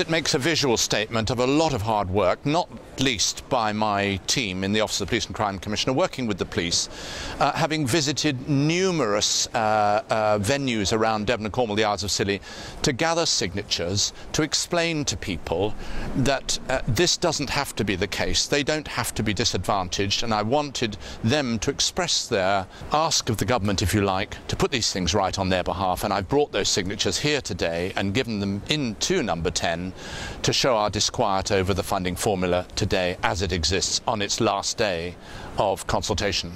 It makes a visual statement of a lot of hard work, not least by my team in the Office of the Police and Crime Commissioner, working with the police, uh, having visited numerous uh, uh, venues around Devon and Cornwall, the Isles of Scilly, to gather signatures, to explain to people that uh, this doesn't have to be the case. They don't have to be disadvantaged, and I wanted them to express their ask of the government, if you like, to put these things right on their behalf. And I've brought those signatures here today and given them into number 10 to show our disquiet over the funding formula today as it exists on its last day of consultation.